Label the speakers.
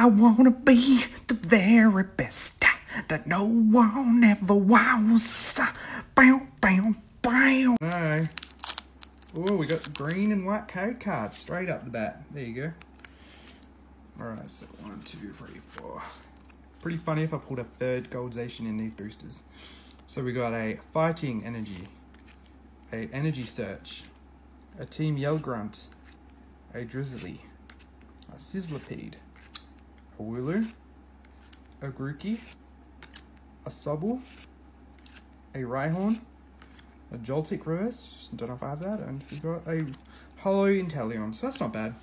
Speaker 1: I wanna be the very best that no one ever was. Bow, bow, bow.
Speaker 2: No. Oh, we got green and white code cards straight up the bat. There you go. Alright, so one, two, three, four. Pretty funny if I pulled a third Gold Zacian in these boosters. So we got a Fighting Energy, a Energy Search, a Team Yell Grunt, a Drizzile, a Sizzlipede, a Wooloo, a Grookey, a Sobble, a Rhyhorn, a Joltik reverse, don't know if I have that, and we've got a Holo Inteleon, so that's not bad.